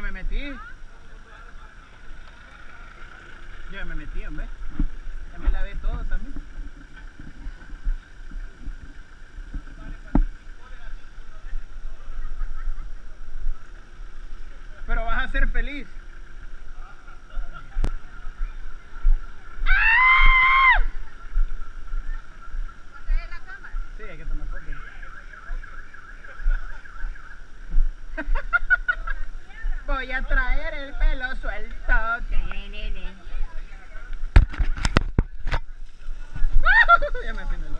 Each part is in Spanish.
me metí. Yo ya me metí, hombre. Ya me lavé todo también. Pero vas a ser feliz. Sí, hay que tomar fotos. Voy a traer el pelo suelto. ya me entiendo.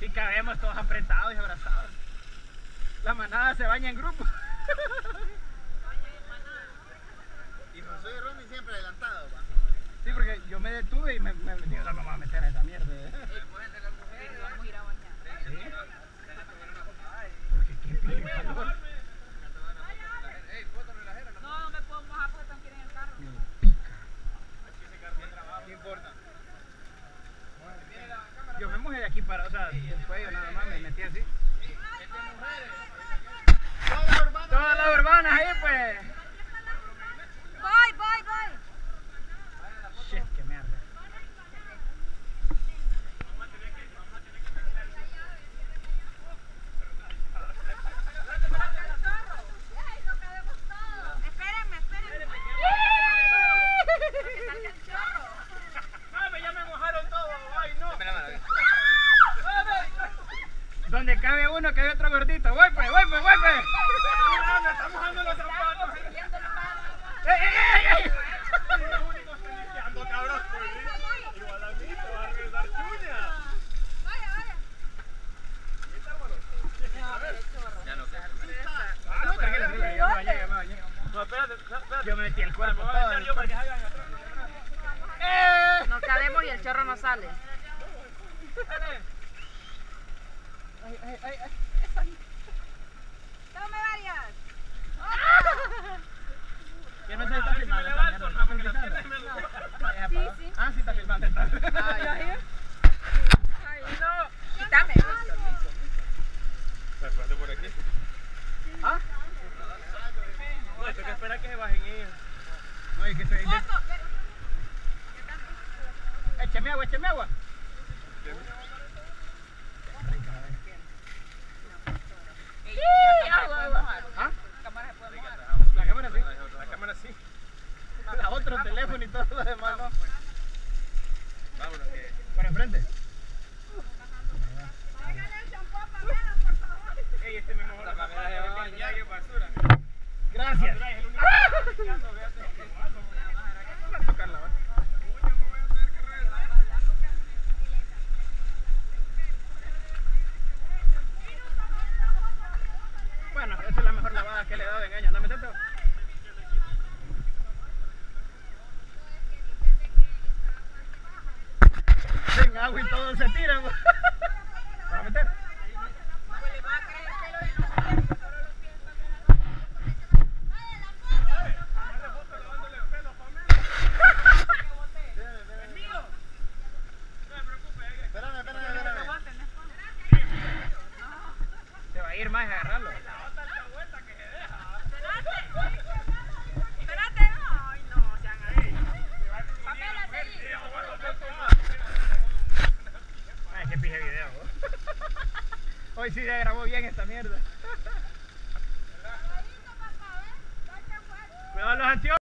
Si cabemos todos apretados y abrazados. La manada se baña en grupo. Y José y Romy siempre adelantados. Sí, porque yo me detuve y me, me metí, a esa mierda. ¿Sí? Porque qué pinche calor. No, me puedo mojar porque están en el carro. Me pica. No importa. Yo me mojé de aquí para, o sea, del cuello nada más, me metí así. Todas las urbanas. Todas las urbanas ahí, pues. Voy, voy, voy. Shit, qué mierda. Espérenme, espérenme. ¡Mami, ya me mojaron todo! ¡Ay, no! Dame la mano. Donde uno, cabe otro gordito. ¡Voy, pues, voy, pues, voy, pues! ¡Ah, me está mojando los zapatos! ¡Ey, ey, ey, cabrón. Igual a mí, te va a regresar chuña. Vaya, vaya. Ya no sé. No, tranquila, tranquila, ya me bañé, ya me bañé. No, espérate, espérate. Yo me metí el cuerpo Me voy a todo. meter yo para que salgan atrás. ¡Eh! Nos cabemos y el chorro no sale. Ay, ay, ay, Tome varias. Sé si está filmando ya apagó. sí. Ah, sí está filmando. Ay, no. Quítame. Espérate por aquí. ¿Ah? No, hay que esperar que se bajen ellos. No, y que estoy... Foto. Écheme agua, écheme agua. ¿Ah? La cámara sí. La cámara sí. Otro teléfono y todo lo demás, ¿no? Vámonos, que. Por enfrente este me mojó la cámara de bañar y basura. Gracias. Basura es el único que queda todavía. Voy a tocarla, ¿va? Bueno, esa es la mejor lavada que le he dado en años. ¿No me siento? Sin agua y todo se tira. ¿va? ¿Va a meter? Espérame, espérame, espérame. Se va a ir más a agarrarlo. Espérate. Ay, no, sean ahí. Pamela, seguí. Ay, qué pije video. ¿no? Hoy sí se grabó bien esta mierda. Cuidado los anteojos.